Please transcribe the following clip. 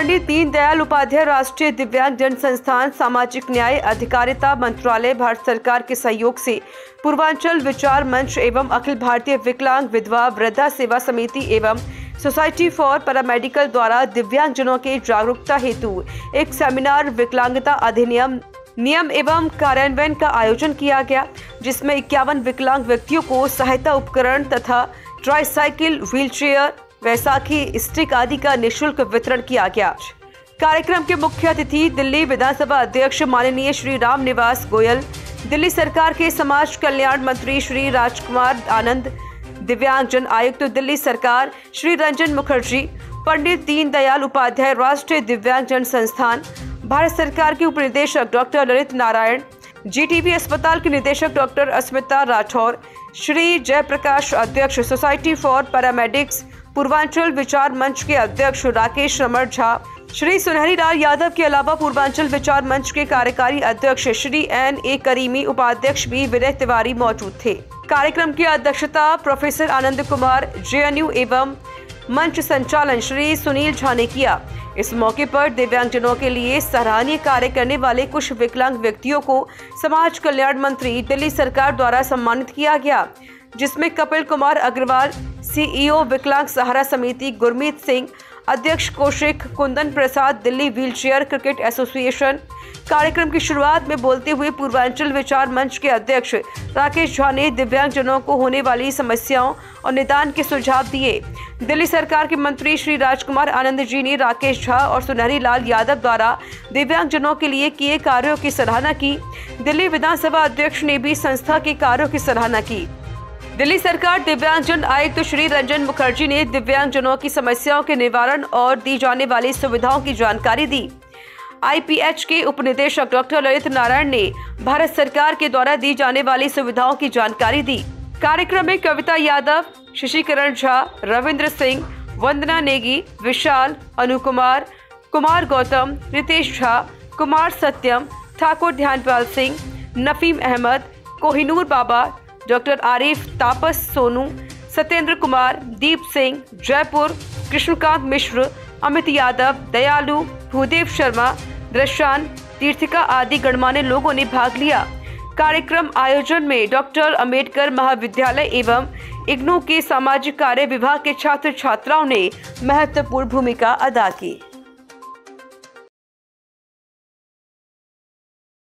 पंडित दीनदयाल उपाध्याय राष्ट्रीय दिव्यांग जन संस्थान सामाजिक न्याय अधिकारिता मंत्रालय, भारत सरकार के सहयोग से पूर्वांचल विचार मंच एवं अखिल भारतीय विकलांग विधवा वृद्धा सेवा समिति एवं सोसाइटी फॉर पैरामेडिकल द्वारा दिव्यांगजनों के जागरूकता हेतु एक सेमिनार विकलांगता अधिनियम, नियम एवं कार्यान्वयन का आयोजन किया गया, जिसमें इक्यावन विकलांग व्यक्तियों को सहायता उपकरण तथा ट्राईसाइकिल व्हीलचेयर वैसाखी, स्टिक आदि का निशुल्क वितरण किया गया। कार्यक्रम के मुख्य अतिथि दिल्ली विधानसभा अध्यक्ष माननीय श्री राम निवास गोयल, दिल्ली सरकार के समाज कल्याण मंत्री श्री राजकुमार आनंद, दिव्यांगजन आयुक्त दिल्ली सरकार श्री रंजन मुखर्जी, पंडित दीनदयाल उपाध्याय राष्ट्रीय दिव्यांगजन संस्थान, भारत सरकार के उप निदेशक डॉक्टर ललित नारायण, जीटीबी अस्पताल के निदेशक डॉक्टर अस्मिता राठौर, श्री जयप्रकाश अध्यक्ष सोसाइटी फॉर पैरामेडिक्स पूर्वांचल विचार मंच के अध्यक्ष राकेश रमण झा, श्री सुनहरी लाल यादव के अलावा पूर्वांचल विचार मंच के कार्यकारी अध्यक्ष श्री एन ए करीमी, उपाध्यक्ष भी विनय तिवारी मौजूद थे। कार्यक्रम की अध्यक्षता प्रोफेसर आनंद कुमार, जेएनयू एवं मंच संचालन श्री सुनील झा ने किया। इस मौके पर दिव्यांगजनों के लिए सराहनीय कार्य करने वाले कुछ विकलांग व्यक्तियों को समाज कल्याण मंत्री, दिल्ली सरकार द्वारा सम्मानित किया गया, जिसमें कपिल कुमार अग्रवाल सीईओ विकलांग सहारा समिति गुरमीत सिंह, अध्यक्ष Kaushik Kundan Prasad, Delhi wheelchair cricket association. कार्यक्रम की शुरुआत में बोलते हुए पूर्वांचल विचार मंच के अध्यक्ष राकेश झा ने दिव्यांगजनों को होने वाली समस्याओं और निदान के सुझाव दिए। दिल्ली सरकार के मंत्री श्री राजकुमार आनंद जी ने राकेश झा और सुनहरी लाल यादव द्वारा दिव्यांगजनों के लिए किए कार्यों की सराहना की। दिल्ली विधानसभा अध्यक्ष ने भी संस्था के कार्यों की सराहना की। दिल्ली सरकार दिव्यांगजन आयुक्त तो श्री रंजन मुखर्जी ने दिव्यांगजनों की समस्याओं के निवारण और दी जाने वाली सुविधाओं की जानकारी दी। आईपीएच के उप निदेशक डॉक्टर ललित नारायण ने भारत सरकार के द्वारा दी जाने वाली सुविधाओं की जानकारी दी। कार्यक्रम में कविता यादव, शशिकरण झा, रविंद्र सिंह, वंदना नेगी, विशाल, अनुकुमार, कुमार गौतम, रितेश झा, कुमार सत्यम, ठाकुर ध्यानपाल सिंह, नफीम अहमद, कोहिनूर बाबा डॉक्टर आरिफ, तापस, सोनू, सत्येंद्र कुमार, दीप सिंह, जयपुर, कृष्णकांत मिश्र, अमित यादव, दयालु, भूदेव शर्मा दृशान तीर्थिका आदि गणमान्य लोगों ने भाग लिया। कार्यक्रम आयोजन में डॉक्टर अंबेडकर महाविद्यालय एवं इग्नू के सामाजिक कार्य विभाग के छात्र छात्राओं ने महत्वपूर्ण भूमिका अदा की।